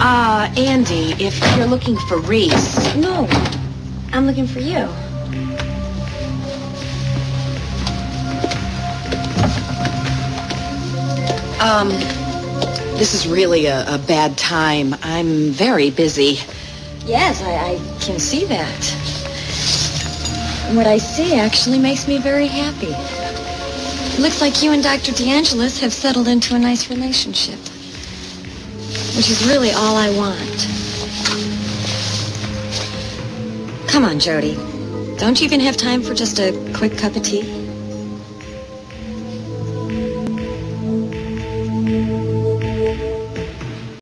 Uh, Andy, if you're looking for Reese. No, I'm looking for you. Um, this is really a, a bad time. I'm very busy. Yes, I, I can see that. And what I see actually makes me very happy. Looks like you and Dr. DeAngelis have settled into a nice relationship. Which is really all I want. Come on, Jodie. Don't you even have time for just a quick cup of tea?